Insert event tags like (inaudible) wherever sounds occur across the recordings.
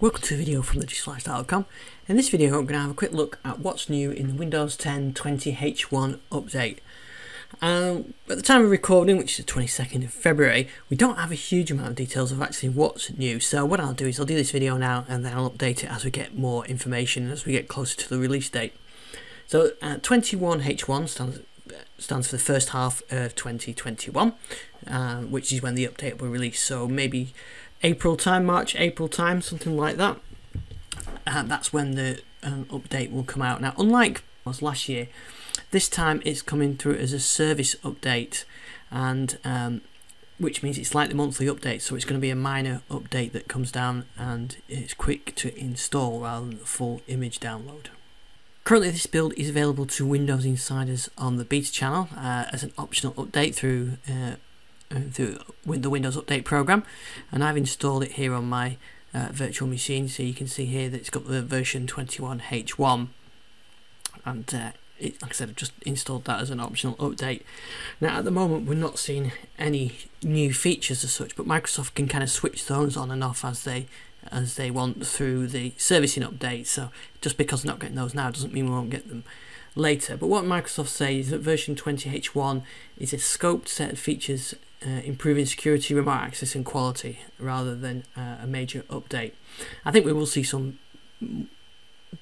Welcome to a video from thedigitalLifestyle.com. In this video I'm going to have a quick look at what's new in the Windows 10 20H1 update. Um, at the time of recording, which is the 22nd of February, we don't have a huge amount of details of actually what's new. So what I'll do is I'll do this video now and then I'll update it as we get more information as we get closer to the release date. So uh, 21H1 stands, stands for the first half of 2021, uh, which is when the update will release. So maybe April time, March, April time, something like that. And uh, that's when the um, update will come out. Now, unlike was last year, this time it's coming through as a service update, and um, which means it's like the monthly update. So it's going to be a minor update that comes down and it's quick to install rather than the full image download. Currently, this build is available to Windows Insiders on the beta channel uh, as an optional update through uh, uh, through the Windows Update program, and I've installed it here on my uh, virtual machine. So you can see here that it's got the version 21H1, and uh, it, like I said, I've just installed that as an optional update. Now, at the moment, we're not seeing any new features as such, but Microsoft can kind of switch those on and off as they as they want through the servicing update. So just because we're not getting those now doesn't mean we won't get them later. But what Microsoft says is that version 20H1 is a scoped set of features uh, improving security, remote access, and quality rather than uh, a major update. I think we will see some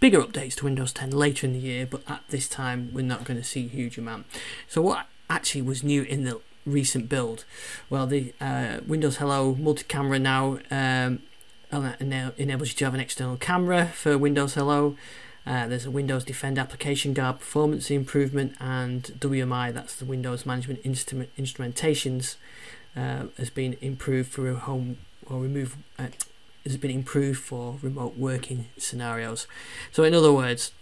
bigger updates to Windows 10 later in the year, but at this time we're not going to see a huge amount. So what actually was new in the recent build? Well, the uh, Windows Hello multi-camera now um, enables you to have an external camera for Windows Hello. Uh, there's a Windows Defend Application Guard performance improvement and WMI, that's the Windows Management Instrument Instrumentations, uh, has been improved for home or remove uh, has been improved for remote working scenarios. So in other words,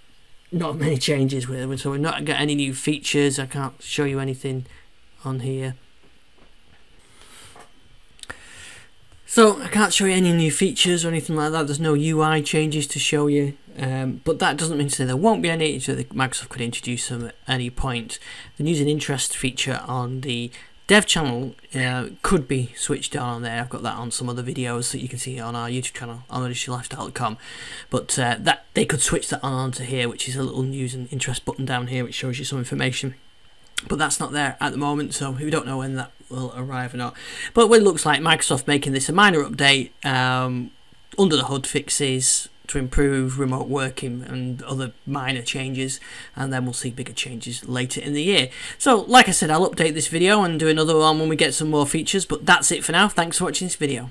not many (laughs) changes with it. So we're not got any new features. I can't show you anything on here. So I can't show you any new features or anything like that. There's no UI changes to show you. Um, but that doesn't mean to say there won't be any, so Microsoft could introduce them at any point. The news and interest feature on the dev channel uh, could be switched on there. I've got that on some other videos that you can see on our YouTube channel on digitalLifestyle.com. But uh, that they could switch that on onto here, which is a little news and interest button down here, which shows you some information. But that's not there at the moment, so we don't know when that will arrive or not. But it looks like, Microsoft making this a minor update um, under the hood fixes to improve remote working and other minor changes and then we'll see bigger changes later in the year. So like I said I'll update this video and do another one when we get some more features but that's it for now. Thanks for watching this video.